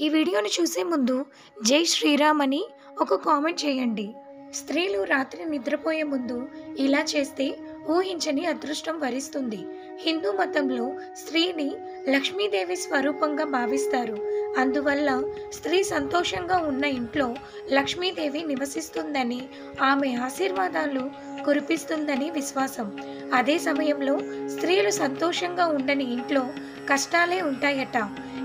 ఈ వీడియోని చూసే ముందు జై శ్రీరామ్ అని ఒక కామెంట్ చేయండి. స్త్రీలు రాత్రి నిద్రపోయే ముందు ఇలా చేస్తే ఊహించని అదృష్టం వరిస్తుంది. హిందూ మతంలో స్త్రీని లక్ష్మీదేవి స్వరూపంగా భావిస్తారు. అందువల్ల స్త్రీ సంతోషంగా ఉన్న ఇంట్లో లక్ష్మీదేవి నివసిస్తుందని ఆమె ఆశీర్వాదాలు కురిపిస్తుందని విశ్వాసం. అదే సమయంలో స్త్రీలు సంతోషంగా ఉండని ఇంట్లో కష్టాలే ఉంటాయట.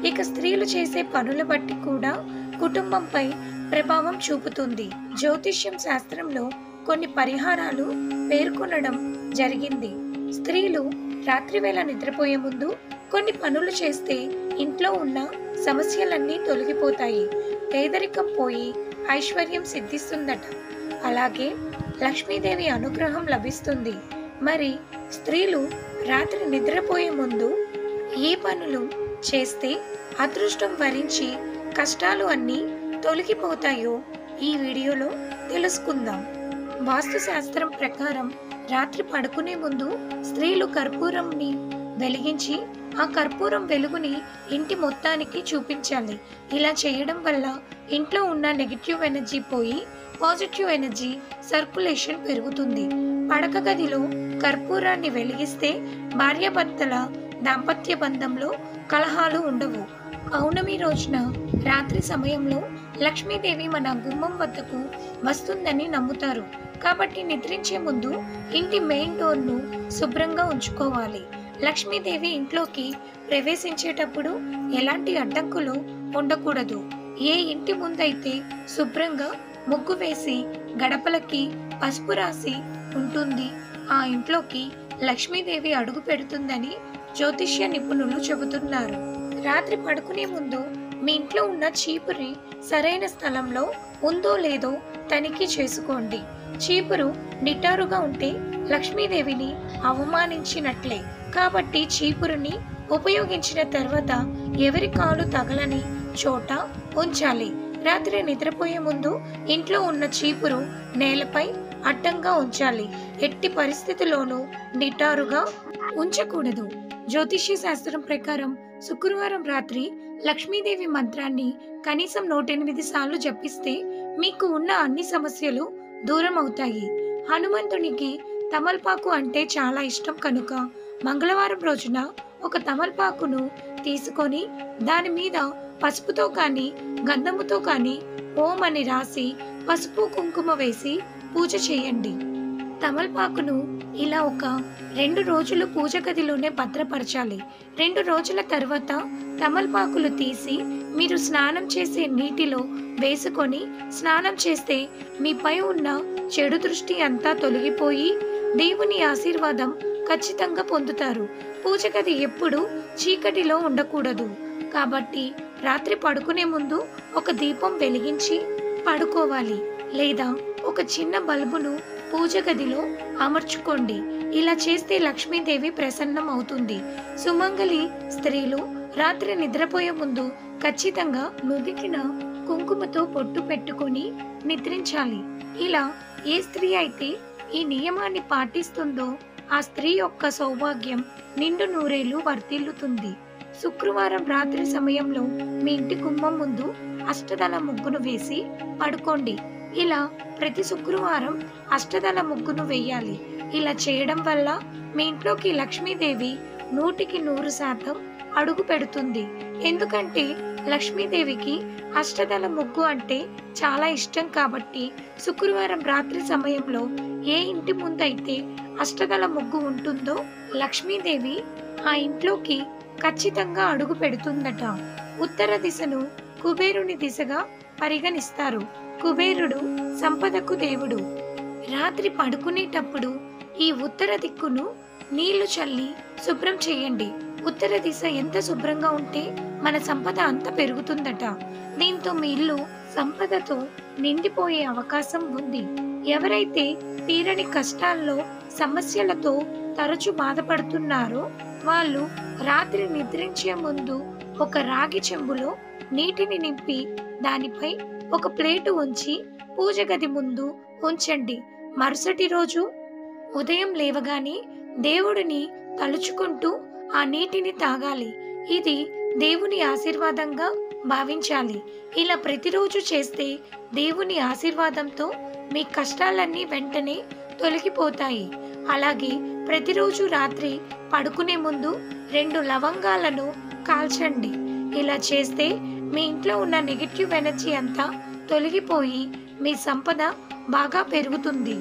ఇక స్త్రీలు చేసే పనుల బట్టి కూడా కుటుంబంపై ప్రభావం చూపుతుంది. జ్యోతిష్యం శాస్త్రంలో కొన్ని పరిహారాలు పేర్కొనడం జరిగింది. స్త్రీలు రాత్రివేళ నిద్రపోయే ముందు కొన్ని పనులు చేస్తే ఇంట్లో ఉన్న సమస్యలన్నీ తొలగిపోతాయి. పేదరికం పోయి ఐశ్వర్యం సిద్ధిస్తుందట. అలాగే లక్ష్మీదేవి అనుగ్రహం లభిస్తుంది. మరి స్త్రీలు రాత్రి నిద్రపోయే ముందు ఏ పనులు చేస్తే అదృష్టం వరించి కష్టాలు అన్నీ తొలగిపోతాయో ఈ వీడియోలో తెలుసుకుందాం. వాస్తు శాస్త్రం ప్రకారం రాత్రి పడుకునే ముందు స్త్రీలు కర్పూరంని వెలిగించి ఆ కర్పూరం వెలుగుని ఇంటి మొత్తానికి చూపించాలి. ఇలా చేయడం వల్ల ఇంట్లో ఉన్న నెగిటివ్ ఎనర్జీ పోయి పాజిటివ్ ఎనర్జీ సర్కులేషన్ పెరుగుతుంది. పడక గదిలో కర్పూరాన్ని వెలిగిస్తే భార్యాభర్తల దాంపత్య బంధంలో కలహాలు ఉండవు. పౌర్ణమి రోజున రాత్రి సమయంలో లక్ష్మీదేవి మన గుమ్మం వద్దకు వస్తుందని నమ్ముతారు. కాబట్టి నిద్రించే ముందు ఇంటి మెయిన్ డోర్ను శుభ్రంగా ఉంచుకోవాలి. లక్ష్మీదేవి ఇంట్లోకి ప్రవేశించేటప్పుడు ఎలాంటి అడ్డంకులు ఉండకూడదు. ఏ ఇంటి ముందైతే శుభ్రంగా ముగ్గు వేసి గడపలకి పసుపు రాసి ఉంటుంది ఆ ఇంట్లోకి లక్ష్మీదేవి అడుగు పెడుతుందని జ్యోతిష్య నిపుణులు చెబుతున్నారు. రాత్రి పడుకునే ముందు మీ ఇంట్లో ఉన్న చీపురి సరైన స్థలంలో ఉందో లేదో తనిఖీ చేసుకోండి. చీపురు నిటారుగా ఉంటే లక్ష్మీదేవిని అవమానించినట్లే. కాబట్టి చీపురుని ఉపయోగించిన తర్వాత ఎవరి కాలు తగలని చోట ఉంచాలి. రాత్రి నిద్రపోయే ముందు ఇంట్లో ఉన్న చీపురు నేలపై అడ్డంగా ఉంచాలి. ఎట్టి పరిస్థితిలోనూ నిటారుగా ఉంచకూడదు. జ్యోతిష్య శాస్త్రం ప్రకారం శుక్రవారం రాత్రి లక్ష్మీదేవి మంత్రాన్ని కనీసం నూట ఎనిమిది సార్లు జపిస్తే మీకు ఉన్న అన్ని సమస్యలు దూరం అవుతాయి హనుమంతునికి తమల్పాకు అంటే చాలా ఇష్టం కనుక మంగళవారం రోజున ఒక తమల్పాకును తీసుకొని దాని మీద పసుపుతో కానీ గంధముతో కానీ ఓం అని రాసి పసుపు కుంకుమ వేసి పూజ చేయండి. తమలపాకును ఇలా ఒక రెండు రోజులు పూజ గదిలోనే భద్రపరచాలి. రెండు రోజుల తర్వాత తమలపాకులు తీసి మీరు స్నానం చేసే నీటిలో వేసుకొని స్నానం చేస్తే మీపై ఉన్న చెడు దృష్టి అంతా తొలగిపోయి దేవుని ఆశీర్వాదం ఖచ్చితంగా పొందుతారు. పూజ గది ఎప్పుడు చీకటిలో ఉండకూడదు. కాబట్టి రాత్రి పడుకునే ముందు ఒక దీపం వెలిగించి పడుకోవాలి. లేదా ఒక చిన్న బల్బును పూజ గదిలో అమర్చుకోండి. ఇలా చేస్తే లక్ష్మీదేవి ప్రసన్నం అవుతుంది సుమంగలి స్త్రీలు రాత్రి నిద్రపోయే ముందు ఖచ్చితంగా నుదిటిన కుంకుమతో పొట్టు పెట్టుకొని నిద్రించాలి. ఇలా ఏ స్త్రీ అయితే ఈ నియమాన్ని పాటిస్తుందో ఆ స్త్రీ యొక్క సౌభాగ్యం నిండు నూరేళ్ళు వర్తిల్లుతుంది శుక్రవారం రాత్రి సమయంలో మీ ఇంటి గుమ్మం ముందు అష్టదళ ముగ్గును వేసి పడుకోండి. ఇలా ప్రతి శుక్రవారం అష్టదళ ముగ్గును వేయాలి. ఇలా చేయడం వల్ల మీ ఇంట్లోకి లక్ష్మీదేవి నూటికి నూరు శాతం అడుగు పెడుతుంది. ఎందుకంటే లక్ష్మీదేవికి అష్టదళ ముగ్గు అంటే చాలా ఇష్టం కాబట్టి శుక్రవారం రాత్రి సమయంలో ఏ ఇంటి ముందైతే అష్టదళ ముగ్గు ఉంటుందో లక్ష్మీదేవి ఆ ఇంట్లోకి ఖచ్చితంగా అడుగు పెడుతుందట. ఉత్తర దిశను కుబేరుని దిశగా పరిగణిస్తారు. కుబేరుడు సంపదకు దేవుడు. రాత్రి పడుకునేటప్పుడు ఈ ఉత్తర దిక్కును నీళ్ళు చల్లి శుభ్రం చేయండి. ఉత్తర దిశ ఎంత శుభ్రంగా ఉంటే మన సంపద అంత పెరుగుతుందట. దీంతో మీ ఇల్లు సంపదతో నిండిపోయే అవకాశం ఉంది. ఎవరైతే తీరని కష్టాల్లో సమస్యలతో తరచు బాధపడుతున్నారో వాళ్ళు రాత్రి నిద్రించే ముందు ఒక రాగి చెంబులో నీటిని నింపి దానిపై ఒక ప్లేటు ఉంచి పూజ గది ముందు ఉంచండి. మరుసటి రోజు ఉదయం లేవగానే దేవుడిని తలుచుకుంటూ ఆ నీటిని తాగాలి. ఇది దేవుని ఆశీర్వాదంగా భావించాలి. ఇలా ప్రతిరోజు చేస్తే దేవుని ఆశీర్వాదంతో మీ కష్టాలన్నీ వెంటనే తొలగిపోతాయి. అలాగే ప్రతిరోజు రాత్రి పడుకునే ముందు రెండు లవంగాలను కాల్చండి. ఇలా చేస్తే మీ ఇంట్లో ఉన్న నెగిటివ్ ఎనర్జీ అంతా తొలగిపోయి మీ సంపద బాగా పెరుగుతుంది.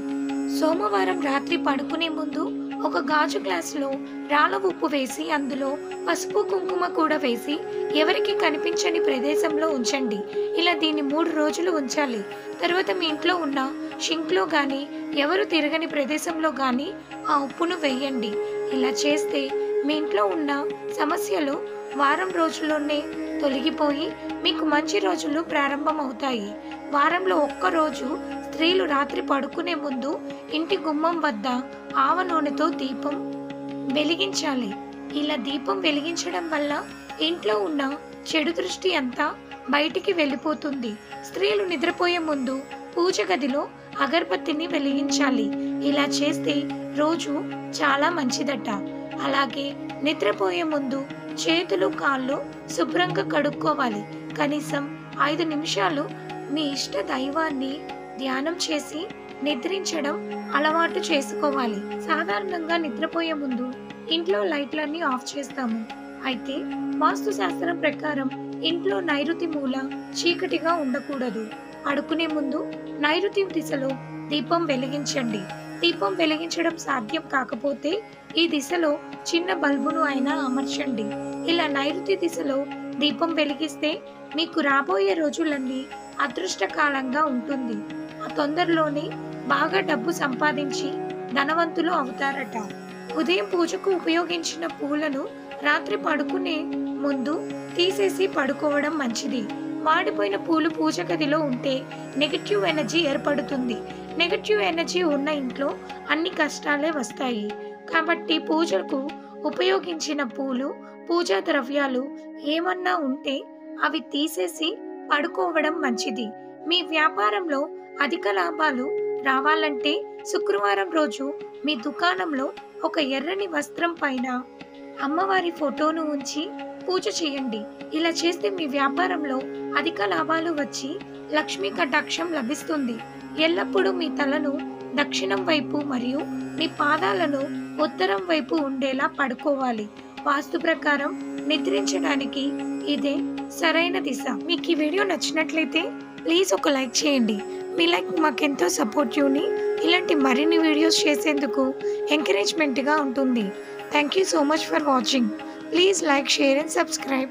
సోమవారం రాత్రి పడుకునే ముందు ఒక గాజు గ్లాసులో రాళ్ళ ఉప్పు వేసి అందులో పసుపు కుంకుమ కూడా వేసి ఎవరికి కనిపించని ప్రదేశంలో ఉంచండి. ఇలా దీన్ని మూడు రోజులు ఉంచాలి. తర్వాత మీ ఇంట్లో ఉన్న షింక్లో కానీ ఎవరు తిరగని ప్రదేశంలో కానీ ఆ ఉప్పును వేయండి. ఇలా చేస్తే మీ ఇంట్లో ఉన్న సమస్యలు వారం రోజుల్లోనే తొలగిపోయి మీకు మంచి రోజులు ప్రారంభమవుతాయి. వారంలో ఒక్క రోజు స్త్రీలు రాత్రి పడుకునే ముందు ఇంటి గుమ్మం వద్ద ఆవ నూనెతో దీపం వెలిగించాలి. ఇలా దీపం వెలిగించడం వల్ల ఇంట్లో ఉన్న చెడు దృష్టి అంతా బయటికి వెళ్ళిపోతుంది. స్త్రీలు నిద్రపోయే ముందు పూజ గదిలో అగరబత్తిని వెలిగించాలి. ఇలా చేస్తే రోజు చాలా మంచిదట. అలాగే నిద్రపోయే ముందు చేతులు కాళ్ళు శుభ్రంగా కడుక్కోవాలి. కనీసం ఐదు నిమిషాలు మీ ఇష్ట దైవాన్ని ధ్యానం చేసి నిద్రించడం అలవాటు చేసుకోవాలి. సాధారణంగా నిద్రపోయే ముందు ఇంట్లో లైట్లన్నీ ఆఫ్ చేస్తాము. అయితే వాస్తు శాస్త్రం ప్రకారం ఇంట్లో నైరుతి మూల చీకటిగా ఉండకూడదు. పడుకునే ముందు నైరుతి దిశలో దీపం వెలిగించండి. దీపం వెలిగించడం సాధ్యం కాకపోతే ఈ దిశలో చిన్న బల్బును అయినా అమర్చండి. ఇలా నైరుతి దిశలో దీపం వెలిగిస్తే మీకు రాబోయే రోజులన్నీ అదృష్టకాలంగా ఉంటుంది. ఆ తొందరలోనే బాగా డబ్బు సంపాదించి ధనవంతులు అవుతారట. ఉదయం పూజకు ఉపయోగించిన పూలను రాత్రి పడుకునే ముందు తీసేసి పడుకోవడం మంచిది. వాడిపోయిన పూలు పూజ గదిలో ఉంటే నెగటివ్ ఎనర్జీ ఏర్పడుతుంది. నెగటివ్ ఎనర్జీ ఉన్న ఇంట్లో అన్ని కష్టాలే వస్తాయి. కాబట్టి పూజకు ఉపయోగించిన పూలు పూజా ద్రవ్యాలు ఏమన్నా ఉంటే అవి తీసేసి పడుకోవడం మంచిది. మీ వ్యాపారంలో అధిక లాభాలు రావాలంటే శుక్రవారం రోజు మీ దుకాణంలో ఒక ఎర్రని వస్త్రం పైన అమ్మవారి ఫోటోను ఉంచి పూజ చేయండి. ఇలా చేస్తే మీ వ్యాపారంలో అధిక లాభాలు వచ్చి లక్ష్మీ కటాక్షం లభిస్తుంది. ఎల్లప్పుడూ మీ తలను దక్షిణం వైపు మరియు మీ పాదాలను ఉత్తరం వైపు ఉండేలా పడుకోవాలి. వాస్తు ప్రకారం నిద్రించడానికి ఇదే సరైన దిశ. మీకు ఈ వీడియో నచ్చినట్లయితే ప్లీజ్ ఒక లైక్ చేయండి. మీ లైక్ మాకెంతో సపోర్టివ్ని ఇలాంటి మరిన్ని వీడియోస్ చేసేందుకు ఎంకరేజ్మెంట్గా ఉంటుంది. Thank you so much for watching. Please like, share and subscribe.